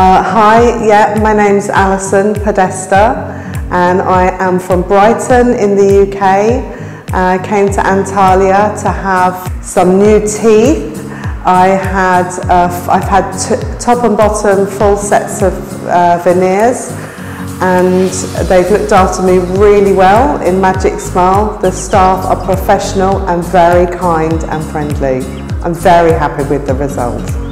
Uh, hi, yeah, my name's Alison Podesta and I am from Brighton in the UK. Uh, I uh, came to Antalya to have some new teeth. I had, uh, I've had top and bottom full sets of uh, veneers and they've looked after me really well in Magic Smile. The staff are professional and very kind and friendly. I'm very happy with the result.